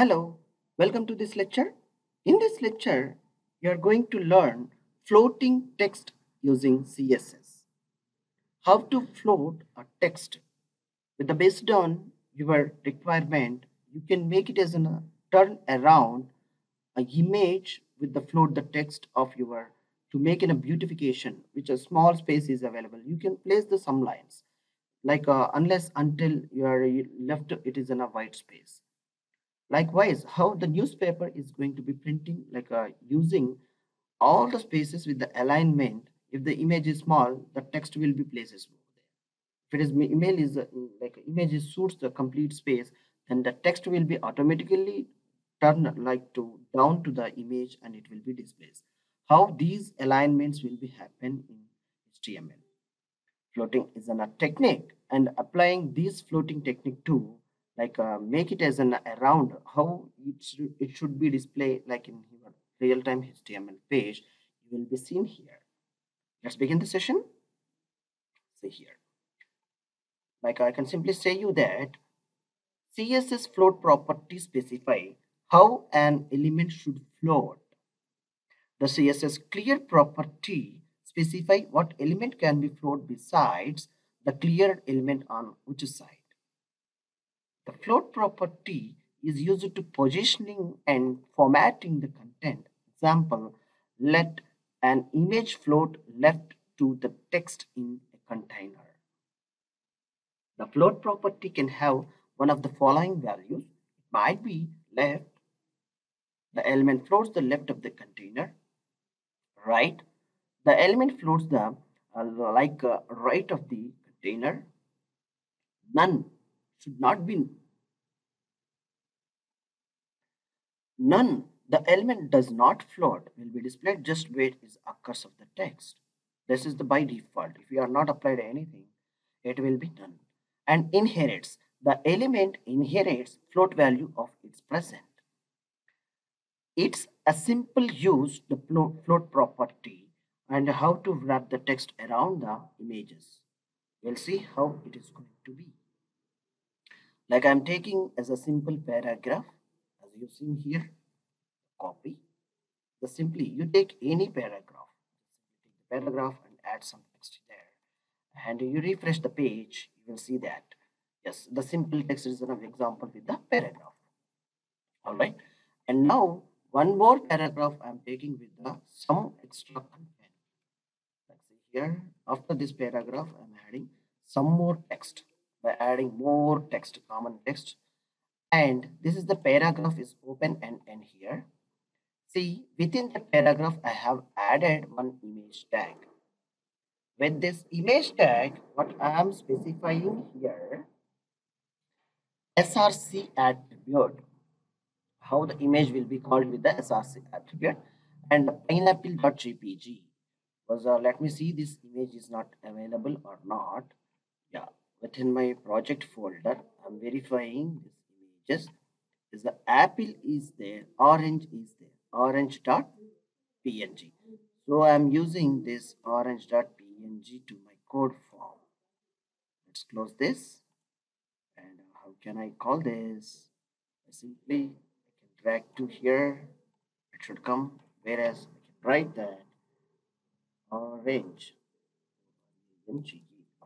Hello, welcome to this lecture. In this lecture, you are going to learn floating text using CSS. How to float a text with the based on your requirement, you can make it as a turn around a image with the float the text of your to make in a beautification which a small space is available you can place the some lines like uh, unless until you are left it is in a white space likewise how the newspaper is going to be printing like uh, using all the spaces with the alignment if the image is small the text will be places there. If it is email is uh, like image is suits the complete space then the text will be automatically turn like to down to the image and it will be displayed how these alignments will be happen in html floating is an, a technique and applying this floating technique to like uh, make it as an around how it should, it should be displayed like in your real-time html page you will be seen here. Let's begin the session. See here. Like i can simply say you that css float property specify how an element should float. The css clear property specify what element can be float besides the cleared element on which side the float property is used to positioning and formatting the content. Example, let an image float left to the text in a container. The float property can have one of the following values. It might be left, the element floats the left of the container, right, the element floats the uh, like uh, right of the container, none should not be none. The element does not float will be displayed just where is occurs of the text. This is the by default. If you are not applied anything it will be none and inherits. The element inherits float value of its present. It's a simple use the float, property and how to wrap the text around the images. We'll see how it is going to be. Like I'm taking as a simple paragraph you've seen here copy the simply you take any paragraph take the paragraph and add some text there. And you refresh the page you will see that yes the simple text is an example with the paragraph. All right? And now one more paragraph i'm taking with the some extra content. Let's see here. After this paragraph i'm adding some more text. By adding more text, common text. And this is the paragraph is open and end here. See, within the paragraph, I have added one image tag. With this image tag, what I am specifying here, SRC attribute, how the image will be called with the SRC attribute, and pineapple.jpg was, uh, let me see this image is not available or not. Yeah, within my project folder i'm verifying these images is the apple is there orange is there orange dot png so i'm using this orange dot png to my code form. Let's close this. And how can i call this? Simply i can drag to here. It should come whereas i can write that orange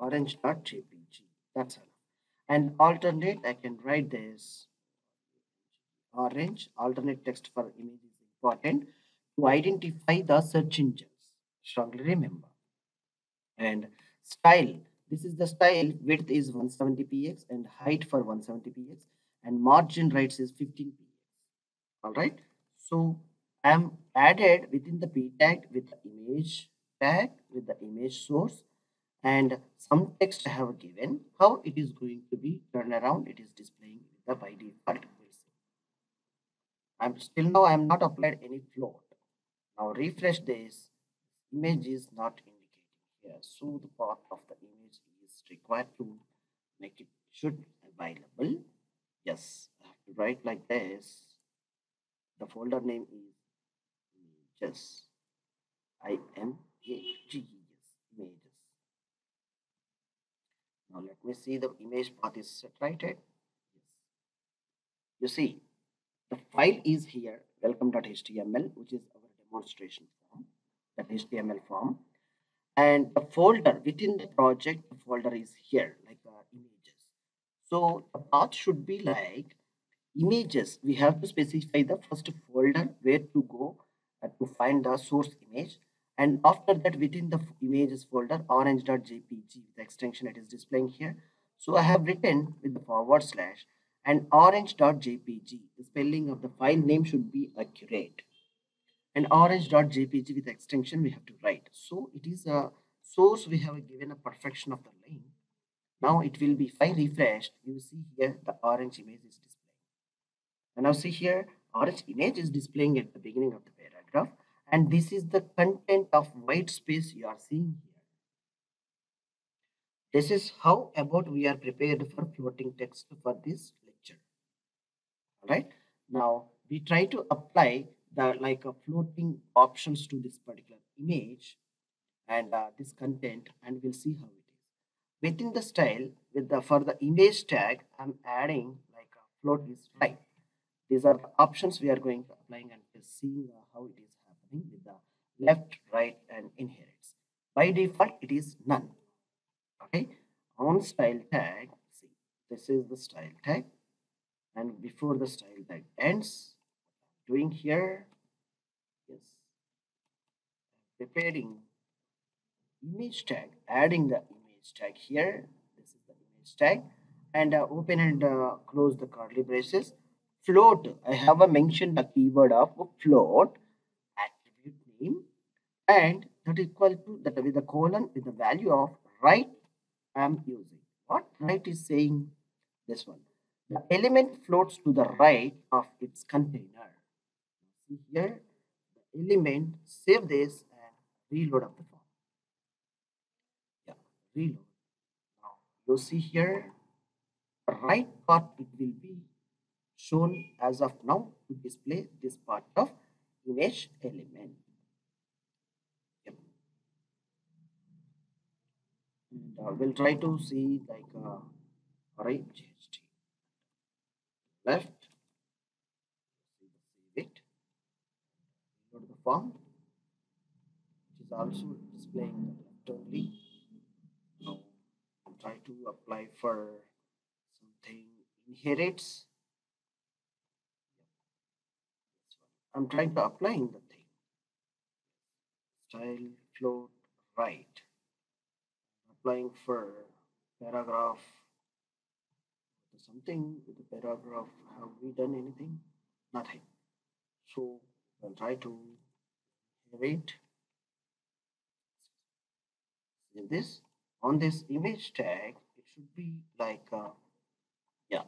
orange.jpg. That's enough. And alternate, I can write this orange. Alternate text for image is important to identify the search engines. Strongly remember. And style. This is the style. Width is 170px and height for 170px and margin right is 15px. All right. So I'm added within the p tag with the image tag with the image source and some text I have given how it is going to be turned around it is displaying the by default. I'm still now I am not applied any float. Now refresh this image is not indicating here. So the part of the image is required to make it should available. Yes I have to write like this. The folder name is images. I M A G E S images. Now let me see the image path is separated. Yes. You see, the file is here welcome.html which is our demonstration form that html form. And the folder within the project folder is here like uh, images. So the path should be like images. We have to specify the first folder where to go uh, to find the source image. And after that within the images folder orange.jpg the extension it is displaying here. So i have written with the forward slash and orange.jpg the spelling of the file name should be accurate. And orange.jpg with extension we have to write. So it is a source we have given a perfection of the link now it will be file refreshed. You see here the orange image is displaying. And now see here orange image is displaying at the beginning of the paragraph. And this is the content of white space you are seeing here. This is how about we are prepared for floating text for this right? Now we try to apply the like a floating options to this particular image and uh, this content and we'll see how it is. Within the style with the for the image tag i'm adding like a float is right these are the options we are going to applying and seeing uh, how it is happening with the left right and inherits. By default it is none. Okay? On style tag see this is the style tag and before the style tag ends doing here yes preparing image tag adding the image tag here. This is the image tag. And uh, open and uh, close the curly braces. Float i have uh, mentioned the keyword of float attribute name and that equal to that with the colon with the value of right i am using. What right is saying this one the element floats to the right of its container here the element save this and reload of the form Yeah, reload. Now you see here, the right part it will be shown as of now to display this part of image element. Uh, we'll try to see like uh, right GHT left. Save it. Go to the form, which is also displaying the only try to apply for something inherits I'm trying to apply in the thing style float right applying for paragraph something with the paragraph have we done anything? Nothing. So I'll try to inherit this. On this image tag it should be like uh, yeah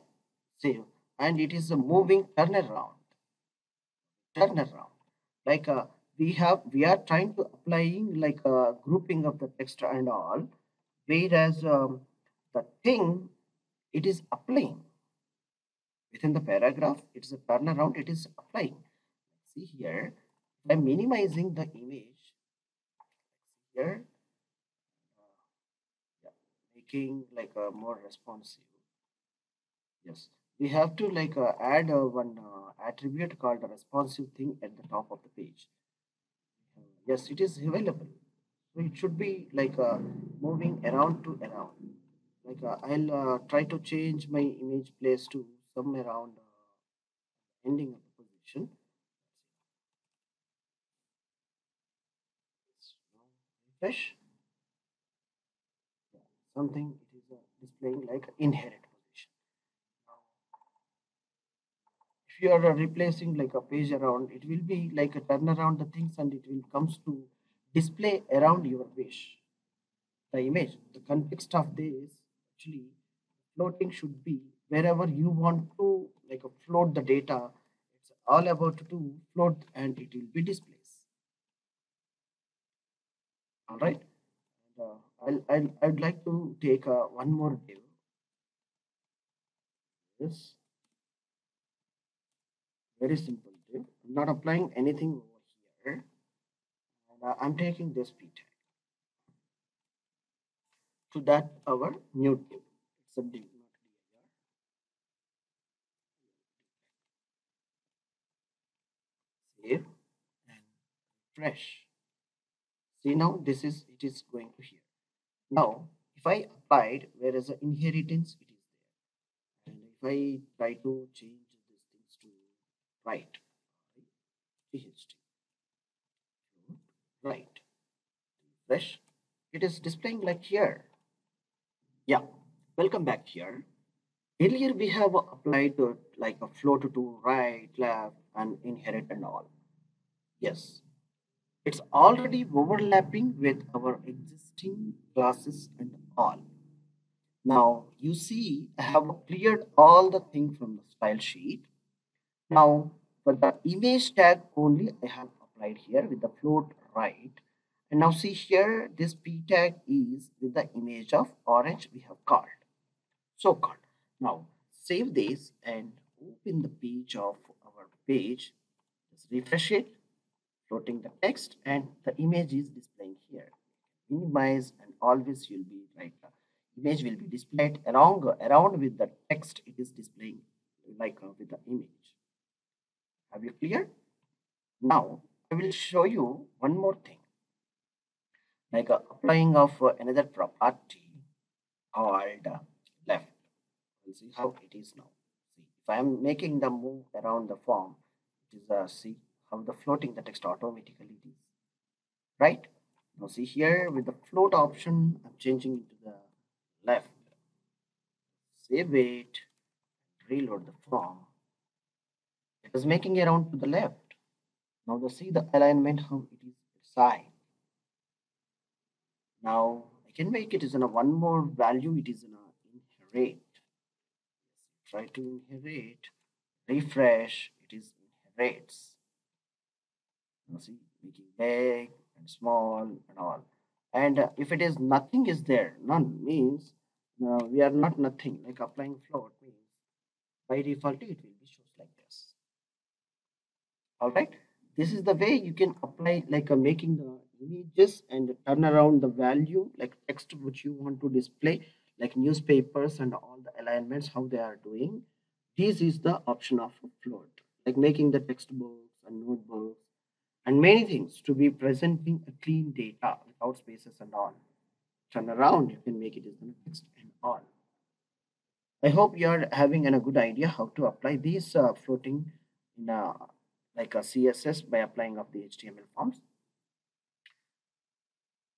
save and it is a moving turnaround. Turnaround. Like uh, we have we are trying to applying like a grouping of the text and all. Whereas um, the thing it is applying. Within the paragraph it's a turnaround it is applying. See here. By minimizing the image here. Making like a more responsive. Yes we have to like uh, add uh, one uh, attribute called responsive thing at the top of the page. Yes it is available. So it should be like uh, moving around to around like uh, i'll uh, try to change my image place to some around uh, ending of the position. Refresh. Something it is uh, displaying like inherit position. If you are uh, replacing like a page around it will be like a turn around the things and it will comes to display around your page. The image the context of this actually floating should be wherever you want to like float the data it's all about to float and it will be displaced all right and, uh, I'll, I'll, I'd like to take uh, one more div. This very simple div. I'm not applying anything over here. And, uh, I'm taking this p tag. To that our new div. It's a div, not and refresh. See now this is it is going to here. Now if i applied whereas the inheritance? It is there. And if i try to change these things to right tht right. Refresh. It is displaying like here yeah welcome back here. Earlier we have applied to like a float to right left and inherit and all. Yes. It's already overlapping with our existing classes and all. Now you see i have cleared all the thing from the style sheet. Now for the image tag only i have applied here with the float right and now see here this p tag is with the image of orange we have called so called now save this and open the page of our page. Just refresh it, floating the text and the image is displaying here. Minimize and always you'll be like the image will be displayed around, around with the text it is displaying like uh, with the image. Have you clear? Now I will show you one more thing like applying of uh, another property called uh, left. See how it is now. See if i am making the move around the form it is uh, see how the floating the text automatically is. Right? Now see here with the float option i'm changing it to the left. Save it reload the form. It is making around to the left. Now the see the alignment how it is side now i can make it is in a one more value it is in a inherit try to inherit refresh it is inherits you see making big and small and all. And uh, if it is nothing is there none means uh, we are not nothing like applying float means by default it will be shows like this. All right? This is the way you can apply like uh, making the images and turn around the value like text which you want to display like newspapers and all the alignments how they are doing. This is the option of float like making the textbooks and notebooks and many things to be presenting a clean data without spaces and all. Turn around you can make it as the text and all. I hope you are having a good idea how to apply these uh, floating in a like a css by applying of the html forms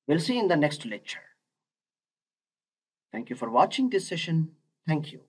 we'll see in the next lecture Thank you for watching this session. Thank you.